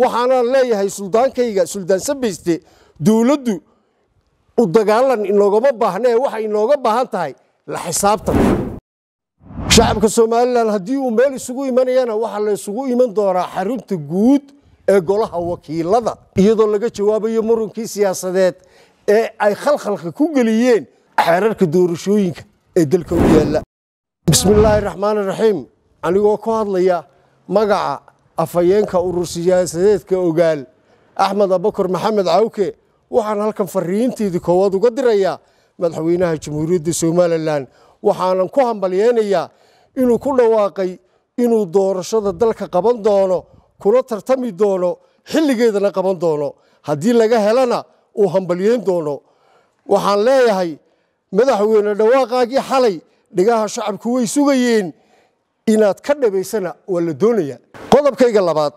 waxaanaan leeyahay suldaankayga suldaan sabayste dowladdu u dagaalan inoogama baahnee waxay inooga baahan tahay la xisaabtan shacabka somalilan haddii uu meel isugu imanayana waxaa la isugu iman doonaa xarunta guud ee golaha wakiilada iyadoo laga jawaabayo murunkii siyaasadeed ee ay khalkhalka ku geliyeen xeerarka doorashooyinka ee dalka u yaalla. Bismillaahi raxmaan raxiim anigoo ku hadlaya magaca afhayeenka urur siyaasadeedka ogaal axmed abakar maxamed cawke waxaan halkan fariinteedii koowaad uga dirayaa madaxweynaha jamhuuriyadda somalilan. Waxaanan ku hambalyeynayaa inuu ku dhawaaqay inuu doorashada dalka qaban doono kuna tartami doono xilligeedana qaban doono. Haddii laga helana uu hambalyeyn doono. Waxaan leeyahay madaxweyne dhawaaqaagii xalay dhigaha shacabku way sugayeen inaad ka dhabaysana waa la doonayaa. Qodobkayga labaad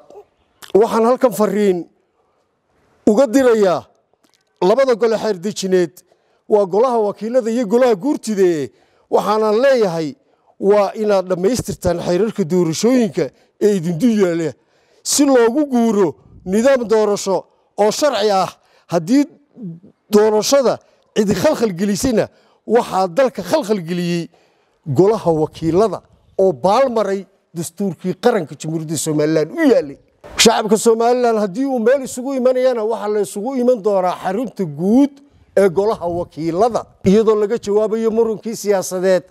waxaan halkan fariin uga dirayaa labada gole xeerdejineed waa golaha wakiilada iyo golaha guurtide. Waxaanan leeyahay waa inaad dhammaystirtaan xeerarka doorashooyinka ee idindu yaalla si loogu guuro nidaam doorasho oo sharci ah haddii doorashada cidi khalkhalgelisayna waxaa dalka khalkhalgeliyey golaha wakiilada oo baalmaray dastuurkii qaranka jamhuuriyadda somalilan u yaalay shacabka somalilan haddii uu meel isugu imanayana waxaa la isugu iman doonaa xarunta guud ee golaha wakiilada iyadoo laga jawaabayo murunkii siyaasadeed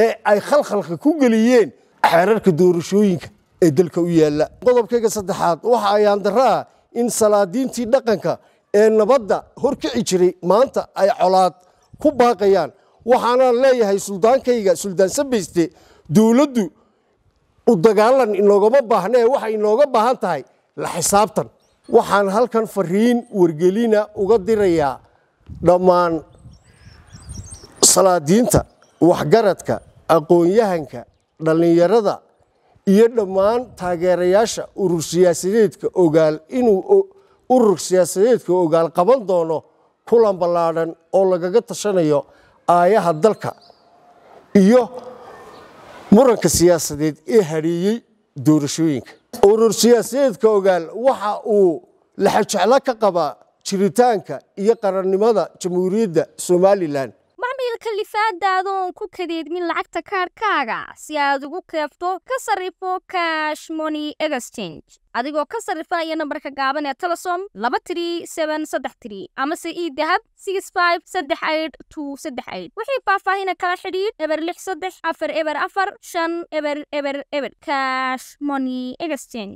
ee ay khalkhalka ku geliyeen xeerarka doorashooyinka ee dalka u yaalla. Qodobkayga saddexaad waxa ayaan daraa in salaadiintii dhaqanka ee nabadda horkici jiray maanta ay colaad ku baaqayaan. Waxaanaan leeyahay suldaankayga suldaan sabayste dowladdu u dagaalan inoogama baahnee waxay inooga baahan tahay la xisaabtan. Waxaan halkan fariin wargelina uga dirayaa dhammaan salaadiinta waxgaradka aqoon-yahanka dhallinyarada iyo dhammaan taageerayaasha urur siyaasadeedka ogaal inuu urur siyaasadeedka ogaal qaban doono kulan ballaadhan oo lagaga tashanayo aayaha dalka. Iyo muranka siyaasadeed ee hadheeyey doorashooyinka. Urur siyaasadeedka ogaal waxa uu laxajeclo ka qabaa jiritaanka iyo qarannimada jamhuuriyadda somalilan macmil kalifaadaadoon ku kadeedmin lacagta kaarhkaaga si aad ugu keefto ka sarrifo cash money exchange adigoo ka sarrifaya nambarka gaaban ee telesom laba tiri seben saddex tiri amase ii dahab six five saddex aid two saddex aid wixii faahfaahina kala xidhiidh eber lix saddex afar eber afar shan eber eber eber cash money exchange